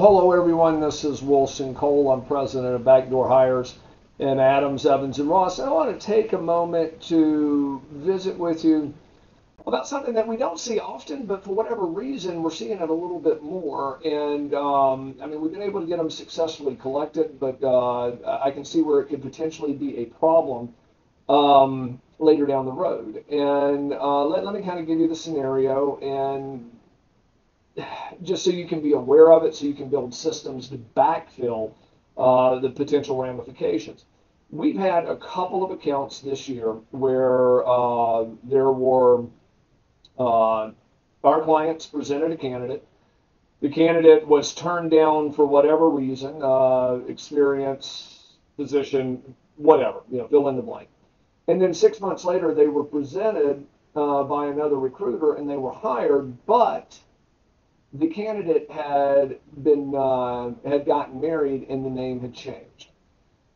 Hello everyone. This is Wilson Cole. I'm president of Backdoor Hires in Adams, Evens, and Ross. And I want to take a moment to visit with you about something that we don't see often, but for whatever reason, we're seeing it a little bit more. And um, I mean, we've been able to get them successfully collected, but uh, I can see where it could potentially be a problem um, later down the road. And uh, let, let me kind of give you the scenario and just so you can be aware of it, so you can build systems to backfill uh, the potential ramifications. We've had a couple of accounts this year where uh, there were uh, our clients presented a candidate. The candidate was turned down for whatever reason, uh, experience, position, whatever, you know, fill in the blank. And then six months later, they were presented uh, by another recruiter and they were hired, but the candidate had been uh, had gotten married and the name had changed.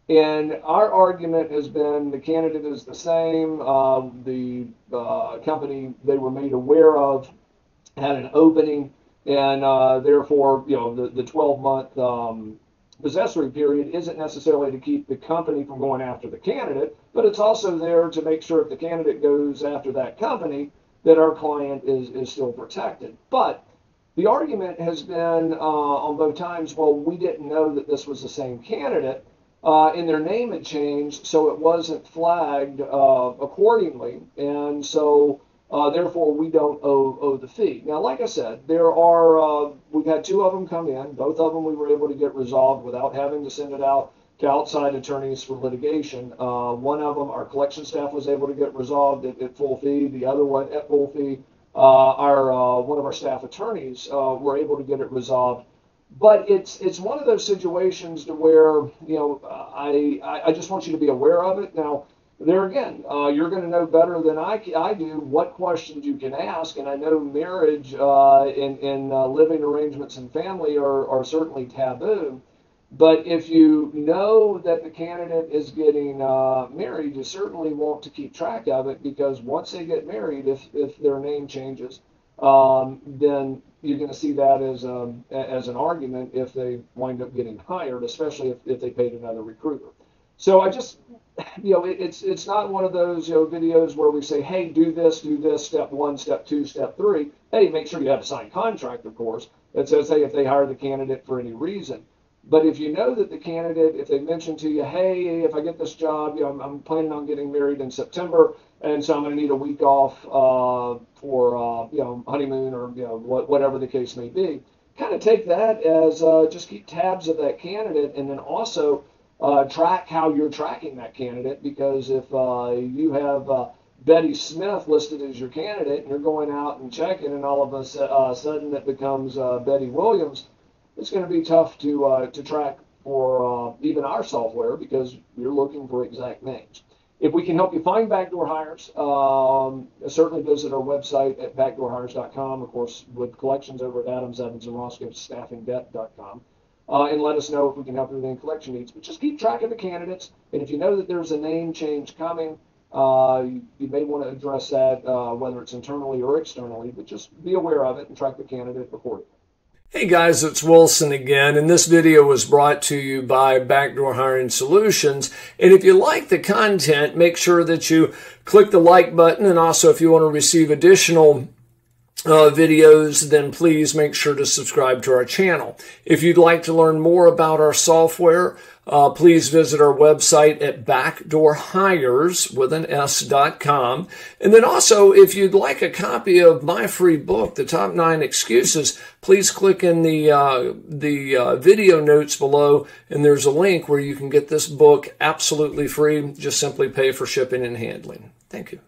And our argument has been the candidate is the same. Uh, the uh, company they were made aware of had an opening, and uh, therefore, you know, the, the 12 month um, possessory period isn't necessarily to keep the company from going after the candidate, but it's also there to make sure if the candidate goes after that company, that our client is, is still protected. But the argument has been uh, on both times, well, we didn't know that this was the same candidate, uh, and their name had changed, so it wasn't flagged uh, accordingly, and so uh, therefore we don't owe, owe the fee. Now, like I said, there are, uh, we've had two of them come in. Both of them we were able to get resolved without having to send it out to outside attorneys for litigation. Uh, one of them, our collection staff was able to get resolved at, at full fee. The other one at full fee our uh, one of our staff attorneys uh, were able to get it resolved. But it's it's one of those situations to where you know I I just want you to be aware of it. Now there again, uh, you're going to know better than I, I do what questions you can ask, and I know marriage uh, and, and uh, living arrangements and family are, are certainly taboo. But if you know that the candidate is getting uh, married, you certainly want to keep track of it because once they get married, if, if their name changes, um, then you're going to see that as, um, as an argument if they wind up getting hired, especially if, if they paid another recruiter. So I just, you know, it, it's it's not one of those you know videos where we say, hey, do this, do this, step one, step two, step three. Hey, make sure you have a signed contract, of course, that says, hey, if they hire the candidate for any reason. But if you know that the candidate, if they mention to you, hey, if I get this job, you know, I'm, I'm planning on getting married in September, and so I'm going to need a week off uh, for, uh, you know, honeymoon or you know, what, whatever the case may be. Kind of take that as uh, just keep tabs of that candidate, and then also uh, track how you're tracking that candidate. Because if uh, you have uh, Betty Smith listed as your candidate, and you're going out and checking, and all of a sudden it becomes Betty Williams it's going to be tough to uh, to track for uh, even our software because you're looking for exact names. If we can help you find backdoor hires, um, certainly visit our website at backdoorhires.com. Of course, with collections over at Adams, Evens, and Roscoe, staffingdebt.com. Uh, and let us know if we can help you with any collection needs. But just keep track of the candidates. And if you know that there's a name change coming, uh, you, you, may want to address that, uh, whether it's internally or externally, but just be aware of it and track the candidate accordingly. Hey guys, it's Wilson again, and this video was brought to you by Backdoor Hiring Solutions. And if you like the content, make sure that you click the like button. And also, if you want to receive additional uh, videos, then please make sure to subscribe to our channel. If you'd like to learn more about our software, uh, please visit our website at backdoorhires with an S.com. And then also, if you'd like a copy of my free book, The Top Nine Excuses, please click in the, uh, the uh, video notes below, and there's a link where you can get this book absolutely free. Just simply pay for shipping and handling. Thank you.